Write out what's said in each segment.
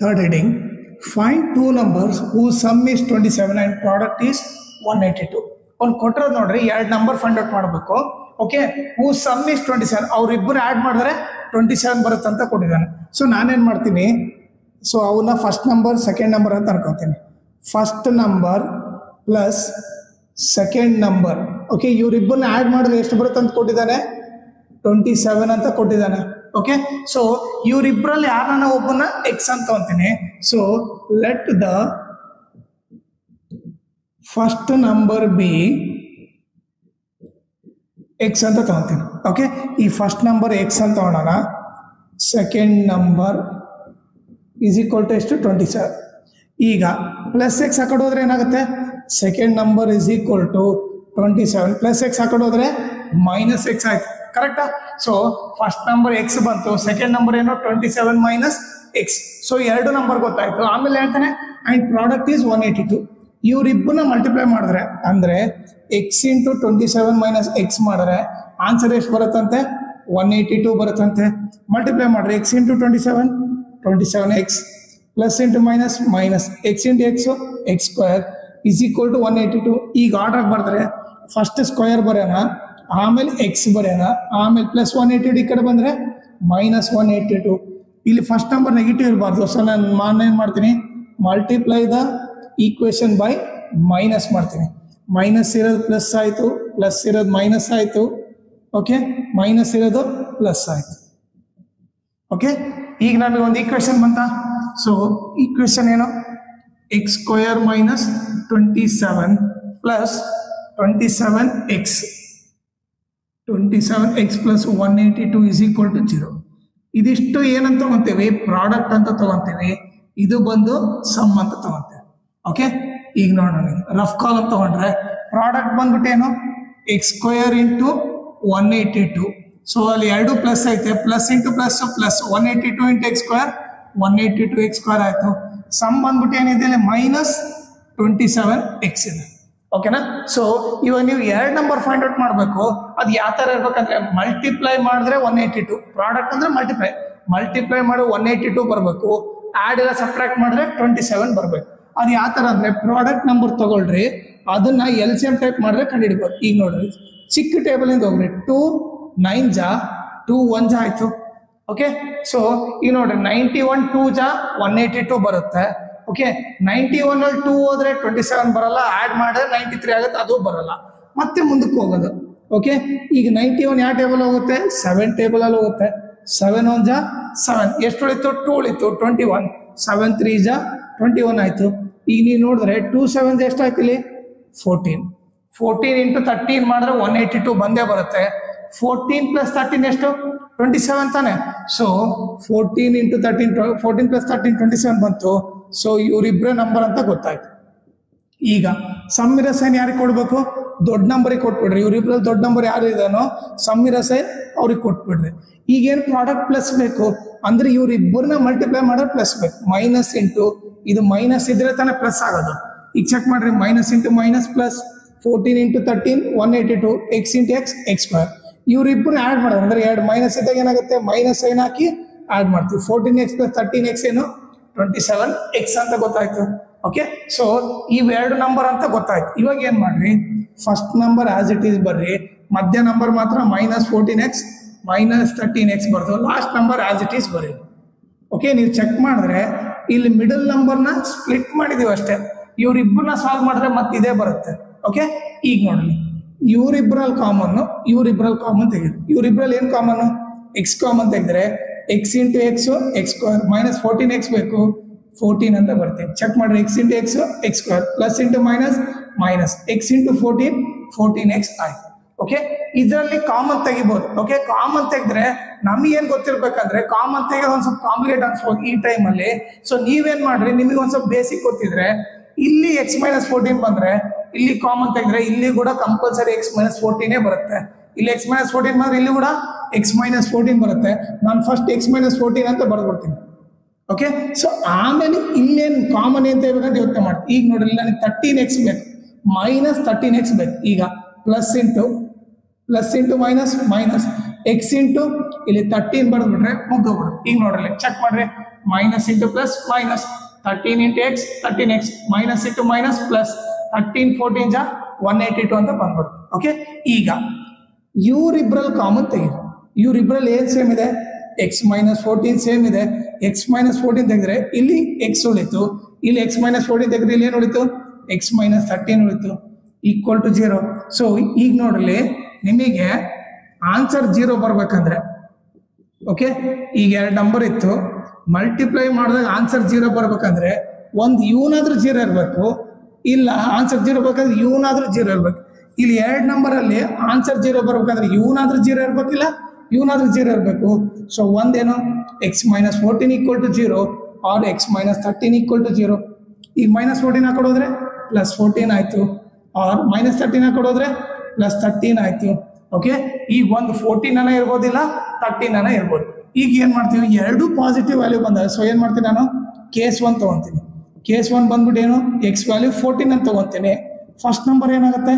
Third heading, find two numbers whose sum is 27 and product is 182. ಒಂದು ಕೊಟ್ಟಿರೋದು ನೋಡ್ರಿ ಎರಡು ನಂಬರ್ ಫೈಂಡ್ ಔಟ್ ಮಾಡಬೇಕು. Okay whose sum is twenty seven ಅವರಿಬ್ಬರು add ಮಾಡಿದ್ರೆ ಟ್ವೆಂಟಿ ಸೆವೆನ್ ಬರುತ್ತೆ ಅಂತ ಕೊಟ್ಟಿದ್ದಾನೆ. ಸೊ ನಾನೇನು ಮಾಡ್ತೀನಿ? ಸೊ ಅವನ್ನ ಫಸ್ಟ್ ನಂಬರ್ ಸೆಕೆಂಡ್ ನಂಬರ್ ಅಂತ ಅನ್ಕೋತೀನಿ. First number plus second number okay ಇವರಿಬ್ಬರನ್ನ add ಮಾಡಿದ್ರೆ ಎಷ್ಟು ಬರುತ್ತೆ ಅಂತ ಕೊಟ್ಟಿದ್ದಾನೆ? ಟ್ವೆಂಟಿ ಸೆವೆನ್ ಅಂತ ಕೊಟ್ಟಿದ್ದಾನೆ. ಓಕೆ ಸೊ ಇವರಿಬ್ಬರಲ್ಲಿ ಯಾರನ್ನ ಒಬ್ಬನ ಎಕ್ಸ್ ಅಂತ ಅಂತೀನಿ. So let the first number be X ಅಂತ ತಗೊತೀನಿ. ಓಕೆ ಈ ಫಸ್ಟ್ ನಂಬರ್ ಎಕ್ಸ್ ಅಂತ ತಗೊಳ್ಳೋಣ second number is equal to ಎಷ್ಟು? ಟ್ವೆಂಟಿ ಸೆವೆನ್ ಈಗ ಪ್ಲಸ್ ಎಕ್ಸ್ ಹಾಕೊಂಡು ಹೋದ್ರೆ ಏನಾಗುತ್ತೆ? Second number is equal to twenty seven plus X ಹಾಕೊಂಡು ಹೋದ್ರೆ ಮೈನಸ್ ಎಕ್ಸ್ ಆಯ್ತು. ಕರೆಕ್ಟಾ ಸೊ ಫಸ್ಟ್ ನಂಬರ್ ಎಕ್ಸ್ ಬಂತು. ಸೆಕೆಂಡ್ ನಂಬರ್ ಏನು? Twenty seven minus X so ಎರಡು ನಂಬರ್ ಗೊತ್ತಾಯ್ತು. ಆಮೇಲೆ ಹೇಳ್ತಾನೆ and product is one eighty two ಇವರಿಬ್ಬರನ್ನ multiply ಮಾಡಿದ್ರೆ, ಅಂದ್ರೆ X into twenty seven minus X ಮಾಡಿದ್ರೆ ಆನ್ಸರ್ ಎಷ್ಟು ಬರುತ್ತಂತೆ? ಒನ್ ಏಯ್ಟಿ ಟು ಬರುತ್ತಂತೆ. ಮಲ್ಟಿಪ್ಲೈ ಮಾಡ್ರಿ. X into twenty seven twenty seven X plus into minus minus X into X X square is equal to one eighty two ಈಗ order ಬರೆದ್ರೆ first square ಬರೆಯೋಣ. ಆಮೇಲೆ X ಬರೆಯೋಣ. ಆಮೇಲೆ ಪ್ಲಸ್ ಒನ್ ಏಯ್ಟಿ ಟು ಈ ಕಡೆ ಬಂದರೆ ಮೈನಸ್ ಒನ್ ಏಯ್ಟಿ ಟು ಇಲ್ಲಿ ಫಸ್ಟ್ ನಂಬರ್ ನೆಗೆಟಿವ್ ಇರಬಾರ್ದು. ಸೊ ನಾನು ಮಾನ್ ಏನು ಮಾಡ್ತೀನಿ? Multiply the equation by minus ಮಾಡ್ತೀನಿ. ಮೈನಸ್ ಇರೋದು ಪ್ಲಸ್ ಆಯಿತು ಪ್ಲಸ್ ಇರೋದು ಮೈನಸ್ ಆಯಿತು. ಓಕೆ ಮೈನಸ್ ಇರೋದು ಪ್ಲಸ್ ಆಯಿತು. ಓಕೆ ಈಗ ನಮಗೆ ಒಂದು ಈಕ್ವೇಶನ್ ಬಂತ? ಸೊ ಈಕ್ವೇಶನ್ ಏನು? X square minus twenty seven plus twenty seven X twenty seven X plus one eighty two is equal to zero ಇದಿಷ್ಟು ಏನಂತ ತಗೊಂತೀವಿ? ಪ್ರಾಡಕ್ಟ್ ಅಂತ ತಗೊಂತೀವಿ. ಇದು ಬಂದು ಸಮ್ ಅಂತ ತಗೊಂತೀವಿ. ಓಕೆ ಈಗ ನೋಡೋಣ ರಫ್ ಕಾಲಮ್ ತಗೊಂಡ್ರೆ product ಬಂದ್ಬಿಟ್ಟೇನು X square into one eighty two so ಅಲ್ಲಿ ಎರಡು ಪ್ಲಸ್ ಐತೆ. Plus into plus plus one eighty two into X square one eighty two X square ಆಯಿತು. ಸಮ್ ಬಂದ್ಬಿಟ್ಟು ಏನಿದೆ ಮೈನಸ್ ಟ್ವೆಂಟಿ ಸೆವೆನ್ ಎಕ್ಸ್ ಇದೆ. ಓಕೆನಾ so ಇವಾಗ ನೀವು ಎರಡು ನಂಬರ್ ಫೈಂಡ್ ಔಟ್ ಮಾಡಬೇಕು. ಅದು ಯಾವ ಥರ ಇರಬೇಕಂದ್ರೆ ಮಲ್ಟಿಪ್ಲೈ ಮಾಡಿದ್ರೆ ಒನ್ ಏಯ್ಟಿ ಟು ಪ್ರಾಡಕ್ಟ್ ಅಂದರೆ ಮಲ್ಟಿಪ್ಲೈ ಮಲ್ಟಿಪ್ಲೈ ಮಾಡಿ ಒನ್ ಏಯ್ಟಿ ಟು ಬರಬೇಕು. ಆ್ಯಡ್ ಎಲ್ಲ ಸಬ್ಟ್ರಾಕ್ಟ್ ಮಾಡಿದ್ರೆ ಟ್ವೆಂಟಿ ಸೆವೆನ್ ಬರಬೇಕು. ಅದು ಯಾವ ಥರ ಅಂದರೆ ಪ್ರಾಡಕ್ಟ್ ನಂಬರ್ ತೊಗೊಳ್ರಿ. ಅದನ್ನು ಎಲ್ ಸಿ ಎಂ ಟೈಪ್ ಮಾಡಿದ್ರೆ ಕಂಡುಹಿಡ್ಬೋದು. ಈಗ ನೋಡ್ರಿ. ಚಿಕ್ಕ ಟೇಬಲಿಂದ ಹೋಗ್ರಿ. ಟೂ ನೈನ್ ಜಾ? ಟೂ ಒನ್ ಜಾ ಆಯಿತು. ಓಕೆ ಸೊ ಈಗ ನೋಡ್ರಿ. ನೈಂಟಿ ಒನ್ ಟೂ ಜಾ? ಒನ್ ಏಯ್ಟಿ ಟು ಬರುತ್ತೆ. ಓಕೆ ನೈಂಟಿ ಒನ್ ಅಲ್ಲಿ ಟೂ ಹೋದ್ರೆ ಟ್ವೆಂಟಿ ಸೆವೆನ್ ಬರಲ್ಲ ಆ್ಯಡ್ ಮಾಡಿದ್ರೆ ನೈಂಟಿ ತ್ರೀ ಆಗುತ್ತೆ, ಅದು ಬರಲ್ಲ. ಮತ್ತೆ ಮುಂದಕ್ಕೆ ಹೋಗೋದು. ಓಕೆ ಈಗ ನೈಂಟಿ ಒನ್ ಯಾವ ಟೇಬಲ್ ಹೋಗುತ್ತೆ? ಸೆವೆನ್ ಟೇಬಲ್ ಅಲ್ಲಿ ಹೋಗುತ್ತೆ. ಸೆವೆನ್ ಒನ್ ಜಾ ಸೆವೆನ್ ಎಷ್ಟು ಉಳಿತು? ಟೂ ಉಳಿತು ಟ್ವೆಂಟಿ ಒನ್ ಸೆವೆನ್ ತ್ರೀ ಜಾ ಟ್ವೆಂಟಿ ಒನ್ ಆಯಿತು. ಈಗ ನೀವು ನೋಡಿದ್ರೆ ಟೂ ಸೆವೆನ್ ಎಷ್ಟು ಆಯ್ತು ಇಲ್ಲಿ? ಫೋರ್ಟೀನ್ ಫೋರ್ಟೀನ್ ಇಂಟು ತರ್ಟೀನ್ ಮಾಡಿದ್ರೆ ಒನ್ ಏಯ್ಟಿ ಟು ಬಂದೇ ಬರುತ್ತೆ. ಫೋರ್ಟೀನ್ ಪ್ಲಸ್ ತರ್ಟೀನ್ ಎಷ್ಟು? ಟ್ವೆಂಟಿ ಸೆವೆನ್ ತಾನೆ. So fourteen into thirteen fourteen plus thirteen twenty seven ಬಂತು. ಸೊ ಇವರಿಬ್ಬರೇ ನಂಬರ್ ಅಂತ ಗೊತ್ತಾಯ್ತು. ಈಗ ಸಮ್ಮಿರ ಸೈನ್ ಯಾರಿಗೆ ಕೊಡಬೇಕು? ದೊಡ್ಡ ನಂಬರಿಗೆ ಕೊಟ್ಬಿಡ್ರಿ. ಇವ್ರಿಬ್ರಲ್ಲಿ ದೊಡ್ಡ ನಂಬರ್ ಯಾರು ಇದಾನೋ ಸಮ್ಮಿರ ಸೈನ್ ಅವ್ರಿಗೆ ಕೊಟ್ಬಿಡ್ರಿ. ಈಗೇನು ಪ್ರಾಡಕ್ಟ್ ಪ್ಲಸ್ ಬೇಕು? ಅಂದ್ರೆ ಇವ್ರಿಬ್ಬರನ್ನ ಮಲ್ಟಿಪ್ಲೈ ಮಾಡೋದು ಪ್ಲಸ್ ಬೇಕು. ಮೈನಸ್ ಇಂಟು ಇದು ಮೈನಸ್ ಇದ್ರೆ ತಾನೇ ಪ್ಲಸ್ ಆಗೋದು. ಈಗ ಚೆಕ್ ಮಾಡ್ರಿ. Minus into minus plus fourteen into thirteen one eighty two X into X X square ಇವರಿಬ್ಬರು ಆ್ಯಡ್ ಮಾಡೋದು. ಅಂದ್ರೆ ಎರಡು ಮೈನಸ್ ಇದ್ದಾಗ ಏನಾಗುತ್ತೆ? ಮೈನಸ್ ಸೈನ್ ಹಾಕಿ ಆ್ಯಡ್ ಮಾಡ್ತೀವಿ. Fourteen X plus thirteen X ಏನು? ಟ್ವೆಂಟಿ ಸೆವೆನ್ ಎಕ್ಸ್ ಅಂತ ಗೊತ್ತಾಯ್ತು. ಓಕೆ ಸೊ ಇವೆರಡು ನಂಬರ್ ಅಂತ ಗೊತ್ತಾಯ್ತು. ಇವಾಗ ಏನ್ ಮಾಡ್ರಿ? First number as it is ಬರ್ರಿ. ಮಧ್ಯ ನಂಬರ್ ಮಾತ್ರ minus fourteen X minus thirteen X ಬರ್ತದೆ. Last number as it is ಬರ್ರಿ. ಓಕೆ ನೀವು ಚೆಕ್ ಮಾಡಿದ್ರೆ ಇಲ್ಲಿ ಮಿಡಲ್ ನಂಬರ್ನ ಸ್ಪ್ಲಿಟ್ ಮಾಡಿದೀವಿ ಅಷ್ಟೇ. ಇವ್ರಿಬ್ಬರನ್ನ ಸಾಲ್ವ್ ಮಾಡಿದ್ರೆ ಮತ್ತೆ ಇದೇ ಬರುತ್ತೆ. ಓಕೆ ಈಗ ನೋಡ್ರಿ. ಇವ್ರಿಬ್ರಲ್ಲಿ ಕಾಮನ್ ಇವ್ರಿಬ್ರಲ್ಲಿ ಕಾಮನ್ ತೆಗೆದು. ಇವ್ರಿಬ್ರಲ್ಲಿ ಏನು ಕಾಮನ್ ಎಕ್ಸ್ ಕಾಮನ್ ತೆಗೆದ್ರೆ X into X X square minus fourteen X ಬೇಕು. ಫೋರ್ಟೀನ್ ಅಂತ ಬರ್ತೀನಿ ಚೆಕ್ ಮಾಡ್ರಿ. X into X X square plus into minus minus X into fourteen fourteen X ಆಯ್ತು. ಓಕೆ ಇದರಲ್ಲಿ ಕಾಮನ್ ತೆಗಿಬಹುದು ಓಕೆ ಕಾಮನ್ ತೆಗೆದ್ರೆ ನಮಗೇನ್ ಗೊತ್ತಿರ್ಬೇಕಂದ್ರೆ ಕಾಮನ್ ತೆಗೆದು ಒಂದ್ ಸ್ವಲ್ಪ ಕಾಂಪ್ಲಿಕೇಟ್ ಅನ್ಸ್ಬೋದು ಈ ಟೈಮ್ ಅಲ್ಲಿ. ಸೊ ನೀವೇನ್ ಮಾಡ್ರಿ? ನಿಮಗೆ ಒಂದ್ ಸ್ವಲ್ಪ ಬೇಸಿಕ್ ಗೊತ್ತಿದ್ರೆ ಇಲ್ಲಿ ಎಕ್ಸ್ ಮೈನಸ್ ಫೋರ್ಟೀನ್ ಬಂದ್ರೆ, ಇಲ್ಲಿ ಕಾಮನ್ ತೆಗೆದ್ರೆ ಇಲ್ಲಿ ಕೂಡ ಕಂಪಲ್ಸರಿ ಎಕ್ಸ್ ಮೈನಸ್ ಫೋರ್ಟೀನೇ ಬರುತ್ತೆ. ಇಲ್ಲಿ ಎಕ್ಸ್ ಮೈನಸ್ ಫೋರ್ಟೀನ್ ಬಂದ್ರೆ ಇಲ್ಲಿ ಕೂಡ ಎಕ್ಸ್ ಮೈನಸ್ ಫೋರ್ಟೀನ್ ಬರುತ್ತೆ. ನಾನು ಫಸ್ಟ್ ಎಕ್ಸ್ ಮೈನಸ್ ಫೋರ್ಟೀನ್ ಅಂತ ಬರ್ಬಿಡ್ತೀನಿ ಓಕೆ ಸೊ ಆಮೇಲೆ ಇಲ್ಲೇನು ಕಾಮನ್ ಅಂತ ಹೇಳ್ಬೇಕಂತ ಯೋಚನೆ ಮಾಡ್ತೀನಿ. ಈಗ ನೋಡ್ರಿ ನನಗೆ ತರ್ಟೀನ್ ಎಕ್ಸ್ ಬೇಕು. ಮೈನಸ್ ತರ್ಟೀನ್ ಎಕ್ಸ್ ಬೇಕು. ಈಗ plus into plus into minus minus X into ಇಲ್ಲಿ ತರ್ಟೀನ್ ಬರೆದ್ಬಿಟ್ರೆ ಮುಗ್ಗೋಗ್ಬಿಡು ಈಗ ನೋಡ್ರಿ ಚೆಕ್ ಮಾಡ್ರಿ. Minus into plus minus thirteen into X thirteen X minus into minus plus thirteen fourteen ಜಾ ಒನ್ ಏಯ್ಟಿ ಟು ಅಂತ ಬಂದ್ಬಿಡುತ್ತೆ. ಓಕೆ ಈಗ ಇವರಿಬ್ರಲ್ಲಿ ಕಾಮನ್ ತೆಗೀರಿ ಇವರಿಬ್ರಲ್ಲಿ ಏನು ಸೇಮ್ ಇದೆ? ಎಕ್ಸ್ ಮೈನಸ್ ಫೋರ್ಟೀನ್ ಸೇಮ್ ಇದೆ. ಎಕ್ಸ್ ಮೈನಸ್ ಫೋರ್ಟೀನ್ ತೆಗೆದ್ರೆ ಇಲ್ಲಿ ಎಕ್ಸ್ ಉಳಿತು. ಇಲ್ಲಿ ಎಕ್ಸ್ ಮೈನಸ್ ಫೋರ್ಟೀನ್ ತೆಗೆದ್ರೆ ಇಲ್ಲಿ ಏನು ಉಳಿತು? ಎಕ್ಸ್ ಮೈನಸ್ ಥರ್ಟೀನ್ ಉಳಿತು. ಈಕ್ವಲ್ ಟು ಜೀರೋ ಸೊ ಈಗ ನೋಡ್ರಿ, ನಿಮಗೆ ಆನ್ಸರ್ ಜೀರೋ ಬರ್ಬೇಕಂದ್ರೆ ಓಕೆ ಈಗ ಎರಡು ನಂಬರ್ ಇತ್ತು. ಮಲ್ಟಿಪ್ಲೈ ಮಾಡಿದಾಗ ಆನ್ಸರ್ ಜೀರೋ ಬರ್ಬೇಕಂದ್ರೆ, ಒಂದು ಇವನಾದ್ರೂ ಜೀರೋ ಇರಬೇಕು. ಇಲ್ಲ ಆನ್ಸರ್ ಜೀರೋ ಬೇಕಾದ್ರೆ ಇವನಾದ್ರೂ ಜೀರೋ ಇರ್ಬೇಕು. ಇಲ್ಲಿ ಎರಡು ನಂಬರಲ್ಲಿ ಆನ್ಸರ್ ಜೀರೋ ಬರ್ಬೇಕಾದ್ರೆ ಇವನಾದ್ರೂ ಜೀರೋ ಇರ್ಬೇಕಿಲ್ಲ, ಇವನಾದ್ರೂ ಜೀರೋ ಇರಬೇಕು. ಸೊ ಒಂದೇನು? X minus fourteen equal to zero or x minus thirteen equal to zero ಈಗ ಮೈನಸ್ ಫೋರ್ಟೀನ್ ಹಾಕೊಡೋದ್ರೆ ಪ್ಲಸ್ ಫೋರ್ಟೀನ್ ಆಯಿತು. ಆರ್ ಮೈನಸ್ ತರ್ಟೀನ್ ಹಾಕೊಡೋದ್ರೆ ಪ್ಲಸ್ ತರ್ಟೀನ್ ಆಯಿತು. ಓಕೆ ಈಗ ಒಂದು ಫೋರ್ಟೀನ್ ಅನ್ನ ಇರ್ಬೋದಿಲ್ಲ ತರ್ಟೀನ್ ಅನ್ನ ಇರ್ಬೋದು. ಈಗ ಏನು ಮಾಡ್ತೀವಿ? ಎರಡು ಪಾಸಿಟಿವ್ ವ್ಯಾಲ್ಯೂ ಬಂದಾಗ ಸೊ ಏನು ಮಾಡ್ತೀನಿ ನಾನು? ಕೇಸ್ ಒನ್ ತೊಗೊತೀನಿ. ಕೇಸ್ ಒನ್ ಬಂದ್ಬಿಟ್ಟು ಏನು? ಎಕ್ಸ್ ವ್ಯಾಲ್ಯೂ ಫೋರ್ಟೀನ್ ಅಂತ ತೊಗೊತೀನಿ. ಫಸ್ಟ್ ನಂಬರ್ ಏನಾಗುತ್ತೆ?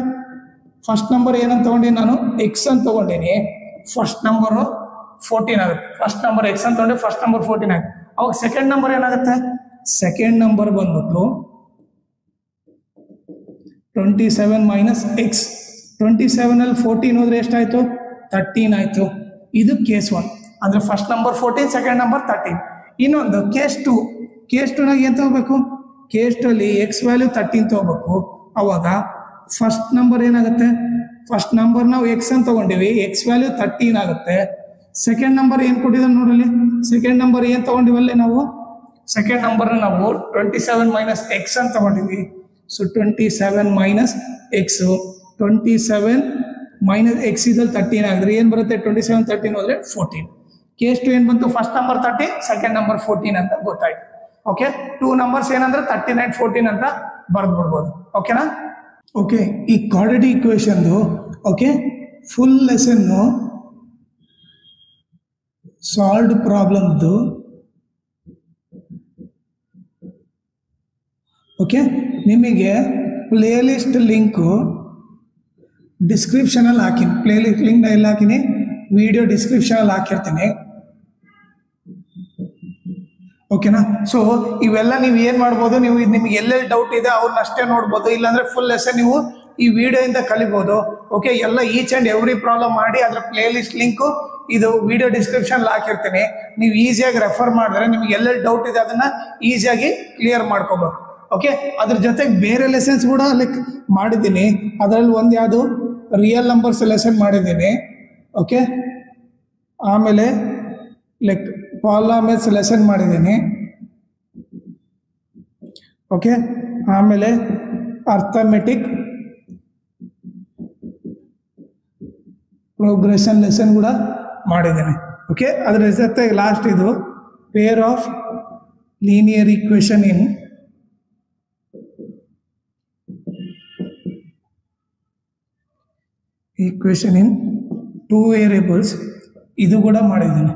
ಫಸ್ಟ್ ನಂಬರ್ ಏನಂತ ತಗೊಂಡಿನಿ ನಾನು? ಎಕ್ಸ್ ಅಂತ ತಗೊಂಡೀನಿ. ಫಸ್ಟ್ ನಂಬರು ಫೋರ್ಟೀನ್ ಆಗುತ್ತೆ. ಫಸ್ಟ್ ನಂಬರ್ ಎಕ್ಸ್ ಅಂತ ತಗೊಂಡೆ ಫಸ್ಟ್ ನಂಬರ್ ಫೋರ್ಟೀನ್ ಆಗುತ್ತೆ. ಅವಾಗ ಸೆಕೆಂಡ್ ನಂಬರ್ ಏನಾಗುತ್ತೆ? ಸೆಕೆಂಡ್ ನಂಬರ್ ಬಂದ್ಬಿಟ್ಟು twenty seven minus x twenty ಸೆವೆನಲ್ಲಿ fourteen ಹೋದ್ರೆ ಎಷ್ಟಾಯಿತು? ತರ್ಟೀನ್ ಆಯಿತು. ಇದು ಕೇಸ್ ಒನ್ ಅಂದರೆ first number fourteen second number thirteen ಇನ್ನೊಂದು ಕೇಸ್ ಟು ಕೇಸ್ ಟುನಾಗ ಏನು ತಗೋಬೇಕು? ಕೇಸ್ ಅಲ್ಲಿ ಎಕ್ಸ್ ವ್ಯಾಲ್ಯೂ ತರ್ಟೀನ್ ತಗೋಬೇಕು. ಅವಾಗ ಫಸ್ಟ್ ನಂಬರ್ ಏನಾಗುತ್ತೆ? ಫಸ್ಟ್ ನಂಬರ್ ನಾವು ಎಕ್ಸ್ ಅಂತ ತಗೊಂಡಿವಿ. ಎಕ್ಸ್ ವ್ಯಾಲ್ಯೂ ತರ್ಟೀನ್ ಆಗುತ್ತೆ. ಸೆಕೆಂಡ್ ನಂಬರ್ ಏನು ಕೊಟ್ಟಿದ್ದಾರೆ ನೋಡಲಿ ಸೆಕೆಂಡ್ ನಂಬರ್ ಏನು ತಗೊಂಡಿವಲ್ಲೇ ನಾವು? ಸೆಕೆಂಡ್ ನಂಬರ್ ನಾವು ಟ್ವೆಂಟಿ ಸೆವೆನ್ ಮೈನಸ್ ಎಕ್ಸ್ ಅಂತ ತಗೊಂಡಿವಿ. So twenty seven minus x twenty seven minus x ಇದ್ರಲ್ಲಿ ತರ್ಟೀನ್ ಆಗಿದ್ರೆ ಏನು ಬರುತ್ತೆ? ಟ್ವೆಂಟಿ ಸೆವೆನ್ ತರ್ಟೀನ್ ಹೋದ್ರೆ ಫೋರ್ಟೀನ್ ಕೇಸ್ ಟು ಏನು ಬಂತು? First number thirteen second number fourteen ಅಂತ ಗೊತ್ತಾಯ್ತು. ಓಕೆ ಟೂ ನಂಬರ್ಸ್ ಏನಂದ್ರೆ ತರ್ಟಿ ನೈನ್ ಫೋರ್ಟೀನ್ ಅಂತ ಬರೆದ್ಬಿಡ್ಬೋದು ಓಕೆನಾ ಓಕೆ ಈ ಕ್ವಾಡಿಟಿ ಇಕ್ವೇಶನ್ದು ಓಕೆ ಫುಲ್ ಲೆಸನ್ನು ಸಾಲ್ವ್ಡ್ ಪ್ರಾಬ್ಲಮ್ದು ಓಕೆ ನಿಮಗೆ ಪ್ಲೇಲಿಸ್ಟ್ ಲಿಂಕು ಡಿಸ್ಕ್ರಿಪ್ಷನಲ್ಲಿ ಹಾಕಿನಿ. ಪ್ಲೇಲಿಸ್ಟ್ ಲಿಂಕ್ನ ಎಲ್ಲಿ ಹಾಕಿನಿ? ವಿಡಿಯೋ ಡಿಸ್ಕ್ರಿಪ್ಷನಲ್ಲಿ ಹಾಕಿರ್ತೀನಿ. ಓಕೆನಾ ಸೊ ಇವೆಲ್ಲ ನೀವು ಏನು ಮಾಡ್ಬೋದು? ನೀವು ಇದು ನಿಮ್ಗೆ ಎಲ್ಲೆಲ್ಲಿ ಡೌಟ್ ಇದೆ ಅವ್ರನ್ನ ಅಷ್ಟೇ ನೋಡ್ಬೋದು. ಇಲ್ಲಾಂದ್ರೆ ಫುಲ್ ಲೆಸನ್ ನೀವು ಈ ವಿಡಿಯೋಯಿಂದ ಕಲಿಬೋದು. ಓಕೆ ಎಲ್ಲ ಈಚ್ ಆ್ಯಂಡ್ ಎವ್ರಿ ಪ್ರಾಬ್ಲಮ್ ಮಾಡಿ ಅದರ ಪ್ಲೇಲಿಸ್ಟ್ ಲಿಂಕು ಇದು ವಿಡಿಯೋ ಡಿಸ್ಕ್ರಿಪ್ಷನ್ ಹಾಕಿರ್ತೀನಿ. ನೀವು ಈಸಿಯಾಗಿ ರೆಫರ್ ಮಾಡಿದ್ರೆ ನಿಮ್ಗೆ ಎಲ್ಲೆಲ್ಲಿ ಡೌಟ್ ಇದೆ ಅದನ್ನು ಈಸಿಯಾಗಿ ಕ್ಲಿಯರ್ ಮಾಡ್ಕೋಬೇಕು ಓಕೆ ಅದ್ರ ಜೊತೆಗೆ ಬೇರೆ ಲೆಸನ್ಸ್ ಕೂಡ ಲೈಕ್ ಮಾಡಿದ್ದೀನಿ. ಅದರಲ್ಲಿ ಒಂದು ಯಾವುದು? ರಿಯಲ್ ನಂಬರ್ಸ್ ಲೆಸನ್ ಮಾಡಿದ್ದೀನಿ. ಓಕೆ ಆಮೇಲೆ ಲೈಕ್ ಪಾಲಾಮೆಸ್ ಲೆಸನ್ ಮಾಡಿದ್ದೀನಿ. ಓಕೆ ಆಮೇಲೆ ಅರ್ಥಮೆಟಿಕ್ ಪ್ರೋಗ್ರೆಷನ್ ಲೆಸನ್ ಕೂಡ ಮಾಡಿದ್ದೀನಿ. ಓಕೆ ಅದರ ಜೊತೆ ಲಾಸ್ಟ್ ಇದು pair of linear equation in equation in two variables ಇದು ಕೂಡ ಮಾಡಿದ್ದೀನಿ.